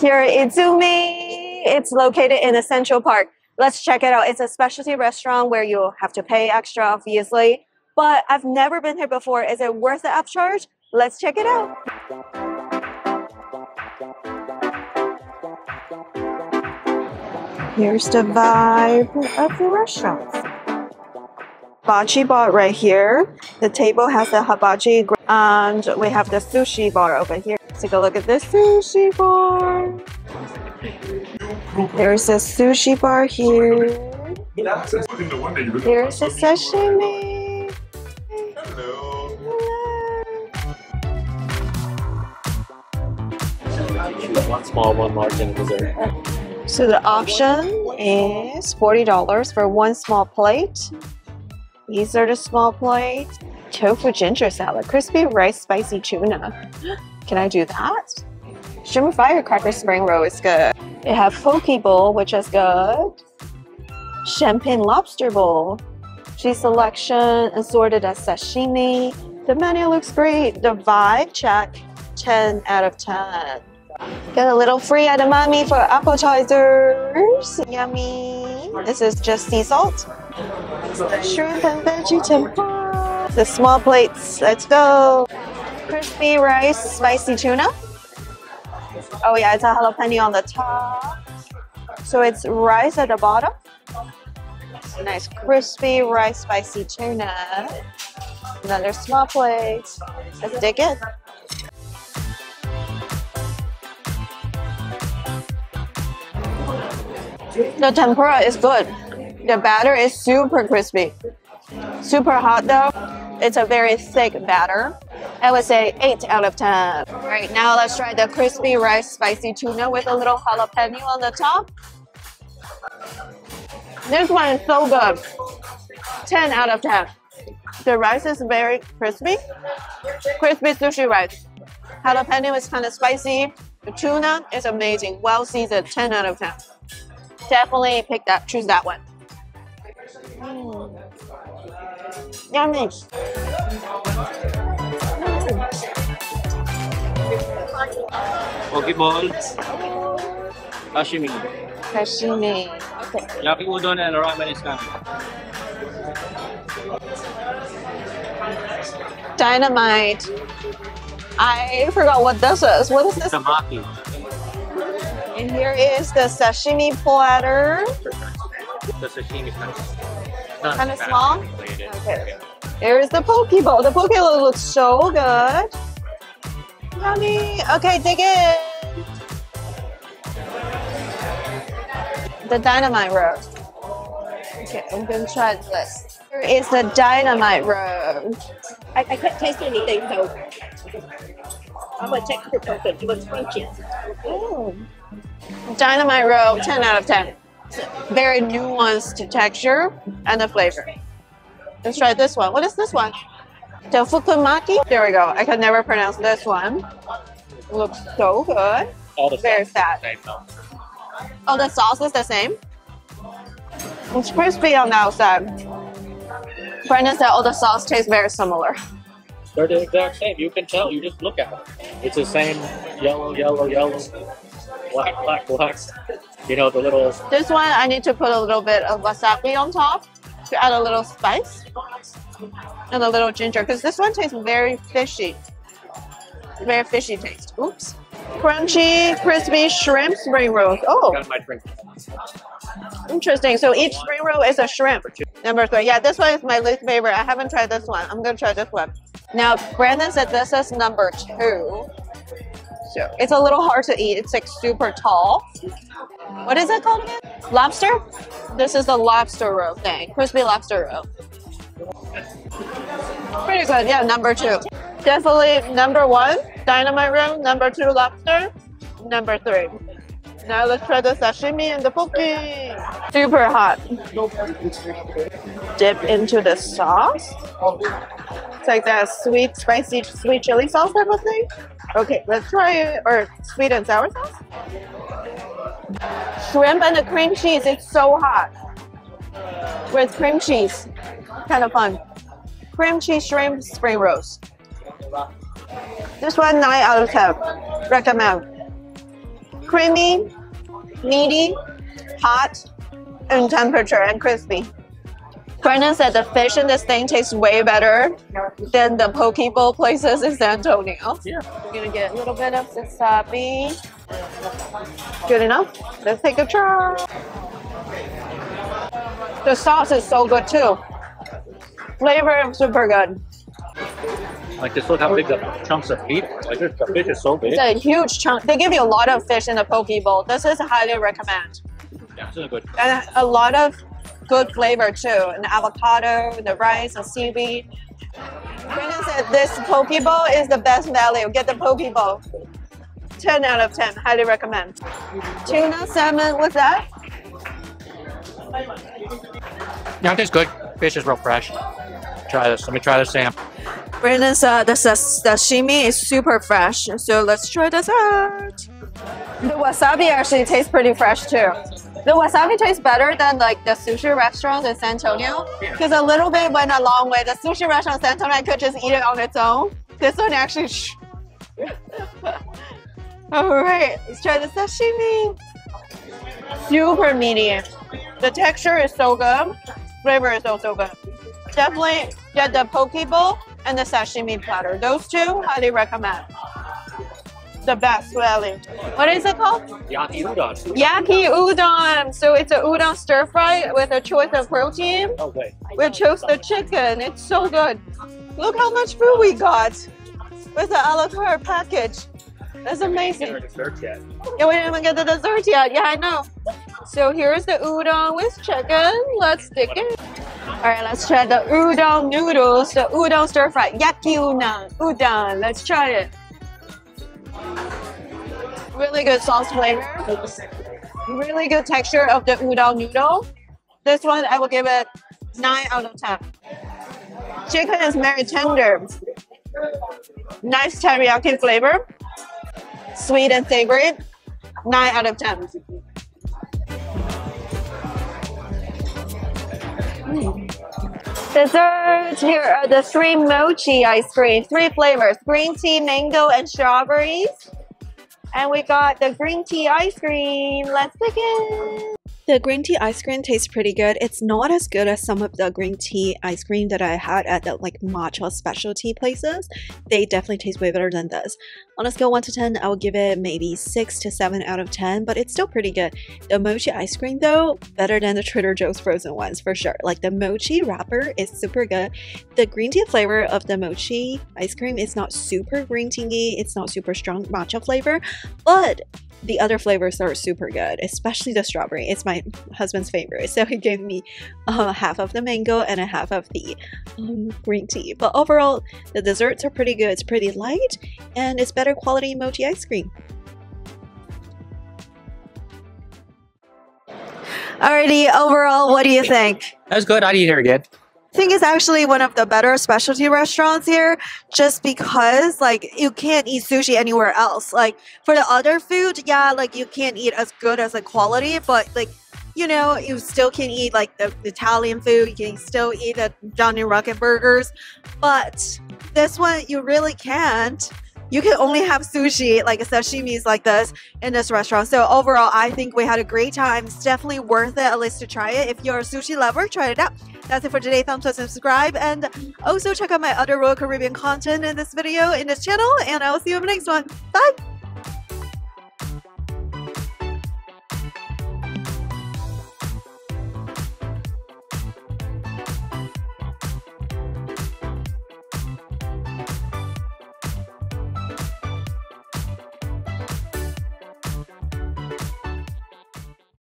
here at Izumi. It's located in Central Park. Let's check it out. It's a specialty restaurant where you have to pay extra, obviously. But I've never been here before. Is it worth the upcharge? Let's check it out. Here's the vibe of the restaurant. Hibachi bar right here. The table has the hibachi and we have the sushi bar over here. Take a look at this sushi bar. There's a sushi bar here. Here's a sashimi. One small, one large, and dessert. So the option is $40 for one small plate. These are the small plates. Tofu ginger salad, crispy rice spicy tuna. Can I do that? Shrimp firecracker spring roll is good. They have poke bowl, which is good. Champagne lobster bowl. Cheese selection, assorted as sashimi. The menu looks great. The vibe check, 10 out of 10. Get a little free edamame for appetizers. Yummy. This is just sea salt. Shrimp and veggie tempura. The small plates. Let's go. Crispy rice, spicy tuna. Oh yeah, it's a jalapeno on the top. So it's rice at the bottom. Nice crispy rice, spicy tuna. Another small plate. Let's dig it. The tempura is good. The batter is super crispy. Super hot though. It's a very thick batter. I would say 8 out of 10. Right now let's try the crispy rice spicy tuna with a little jalapeno on the top. This one is so good. 10 out of 10. The rice is very crispy. Crispy sushi rice. Jalapeno is kind of spicy. The tuna is amazing. Well seasoned. 10 out of 10 definitely pick that, choose that one. Mm. Yummy. Poke bowl, sashimi. Sashimi. Okay. Yaki udon eh, and ramen is coming. Dynamite. I forgot what this is. What is this? Tamaki. And here is the sashimi platter. The sashimi is kind of, Kind of small? Okay. Here is the poke bowl. The poke bowl looks so good. Yummy. Okay, dig in. The dynamite roll. Okay, I'm gonna try this. Here is the dynamite roll. I, I can't taste anything, so I'm gonna check the person. It was crunchy. Mm. Dynamite roll, 10 out of 10. Very nuanced to texture and the flavor. Let's try this one. What is this one? Tofukumaki? There we go. I can never pronounce this one. Looks so good. All the Very fat. Oh, the sauce is the same? It's crispy on the outside. Brandon said all the sauce tastes very similar. They're the exact same. You can tell. You just look at it. It's the same yellow, yellow, yellow, black, black, black. You know the little. This one, I need to put a little bit of wasabi on top to add a little spice and a little ginger because this one tastes very fishy. Very fishy taste. Oops. Crunchy, crispy shrimp spring rolls. Oh, Got my drink. interesting. So each spring roll is a shrimp. Number three. Yeah, this one is my least favorite. I haven't tried this one. I'm gonna try this one. Now, Brandon said this is number two. So it's a little hard to eat. It's like super tall. What is it called again? Lobster? This is the lobster roll thing. Crispy lobster roll. Pretty good. Yeah, number two. Definitely number one, dynamite roll. Number two, lobster. Number three. Now let's try the sashimi and the poke. Super hot. Dip into the sauce. It's like that sweet, spicy, sweet chili sauce type of thing. Okay, let's try it. Or sweet and sour sauce. Shrimp and the cream cheese. It's so hot. With cream cheese. Kind of fun. Cream cheese shrimp spring rolls. This one 9 out of 10. Recommend. creamy, meaty, hot, and temperature and crispy. Brandon said the fish in this thing tastes way better than the poke bowl places in San Antonio. Yeah. We're gonna get a little bit of wasabi. Good enough. Let's take a try. The sauce is so good too. Flavor super good. Like just look how big the chunks of meat. Like the fish is so big. It's a huge chunk. They give you a lot of fish in the poke bowl. This is highly recommend. Yeah, this is good. And a lot of good flavor too. And avocado, the rice, the seaweed. Brandon said this poke bowl is the best value. Get the poke bowl. 10 out of 10. Highly recommend. Tuna salmon, what's that? Yeah, it tastes good. Fish is real fresh. Try this. Let me try this, Sam. Brandon said uh, the sas- sashimi is super fresh. So let's try this out. The wasabi actually tastes pretty fresh too. The wasabi tastes better than like the sushi restaurants in San Antonio because a little bit went a long way. The sushi restaurant in San Antonio I could just eat it on its own. This one actually. All right, let's try the sashimi. Super medium. The texture is so good. Flavor is also good. Definitely get the poke bowl and the sashimi platter. Those two, highly recommend. The best, really. What is it called? Yaki udon. Yaki udon. So it's a udon stir fry with a choice of protein. Oh, okay. We chose the chicken. It's so good. Look how much food we got with the a la carte package. That's amazing. Dessert yet. Yeah, we didn't even get the dessert yet. Yeah, I know. So here's the udon with chicken. Let's dig in. All right, let's try the udon noodles, the udon stir fry, yaki udon. Udon. Let's try it. Really good sauce flavor. Really good texture of the udon noodle. This one I will give it nine out of ten. Chicken is very tender. Nice teriyaki flavor. Sweet and savory. Nine out of ten. Hmm. Dessert. Here are the three mochi ice cream, three flavors: green tea, mango, and strawberries. And we got the green tea ice cream. Let's begin. The green tea ice cream tastes pretty good. It's not as good as some of the green tea ice cream that I had at the like matcha specialty places. They definitely taste way better than this. On a scale 1 to 10, I would give it maybe 6 to 7 out of 10, but it's still pretty good. The mochi ice cream though, better than the Trader Joe's frozen ones for sure. Like the mochi wrapper is super good. The green tea flavor of the mochi ice cream is not super green tea, it's not super strong matcha flavor, but the other flavors are super good, especially the strawberry. It's my husband's favorite, so he gave me uh, half of the mango and a half of the um, green tea. But overall, the desserts are pretty good. It's pretty light, and it's better quality mochi ice cream. Alrighty, overall, what do you think? That was good. I'd eat it again. I think it's actually one of the better specialty restaurants here just because like you can't eat sushi anywhere else. Like for the other food, yeah, like you can't eat as good as the quality, but like you know, you still can eat like the Italian food, you can still eat the Johnny Rocket burgers, but this one you really can't. You can only have sushi, like a sashimis like this, in this restaurant. So overall, I think we had a great time. It's definitely worth it at least to try it. If you're a sushi lover, try it out. That's it for today. Thumbs up subscribe. And also check out my other Royal Caribbean content in this video, in this channel. And I will see you in the next one. Bye!